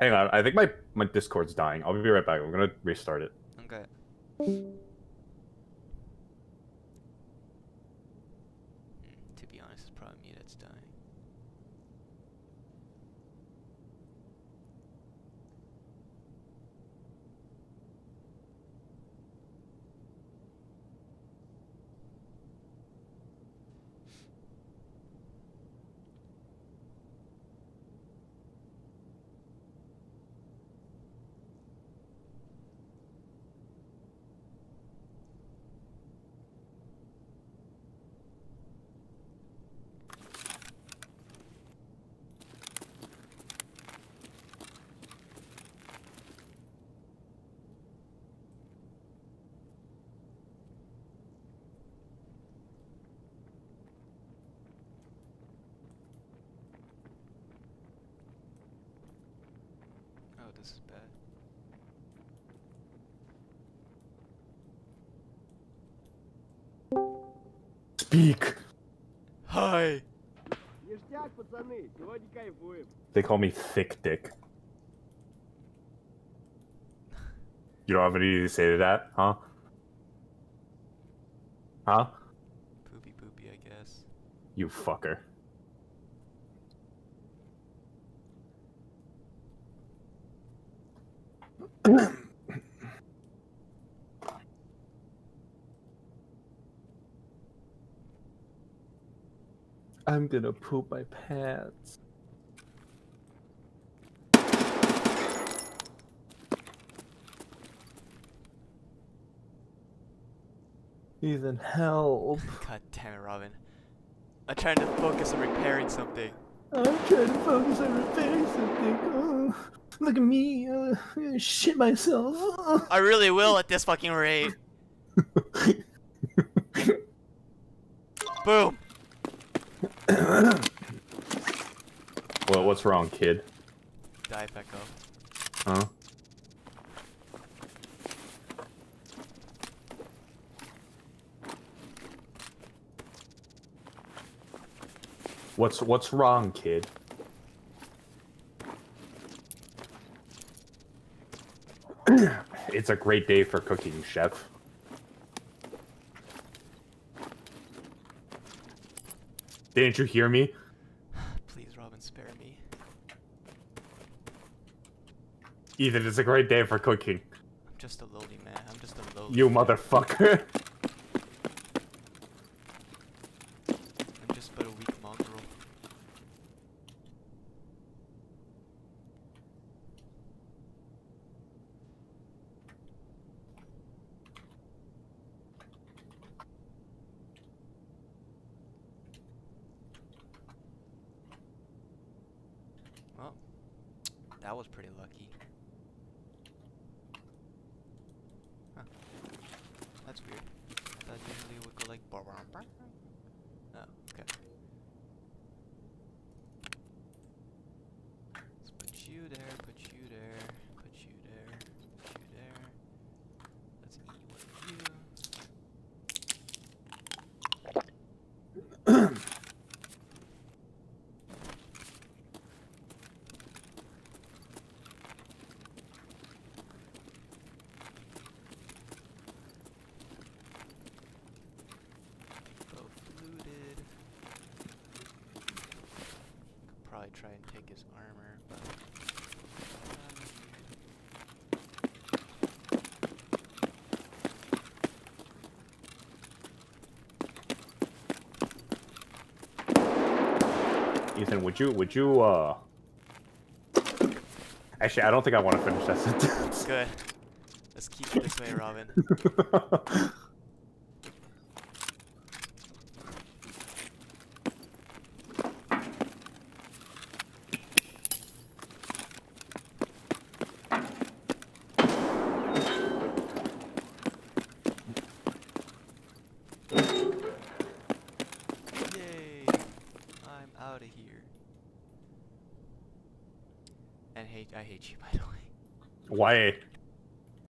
Hang on, I think my my Discord's dying. I'll be right back. I'm gonna restart it. Okay. Hmm, to be honest, it's probably me that's dying. this is bad. Speak! Hi! They call me Thick Dick. You don't have anything to say to that, huh? Huh? Poopy poopy, I guess. You fucker. I'm gonna poop my pants. Ethan, help. God damn it, Robin. I'm trying to focus on repairing something. I'm trying to focus on repairing something. Oh, look at me. Uh, I'm gonna shit myself. I really will at this fucking rate. Boom. well, what's wrong, kid? Die, Pecco. Huh? What's what's wrong, kid? it's a great day for cooking, chef. Didn't you hear me? Please, Robin, spare me. Ethan, it's a great day for cooking. I'm just a lowly man. I'm just a lowly. You motherfucker. I'm just but a weak mongrel. Well, that was pretty lucky. Huh. That's weird. That usually would go like. Oh, okay. Let's put you there, put you there, put you there, put you there. Let's eat one of you. Both looted. Could probably try and take his armor, but. Ethan, would you would you uh Actually, I don't think I want to finish that sentence. Good. Let's keep it this way, Robin. Yay! I'm out of here. And hate I hate you by the way. Why?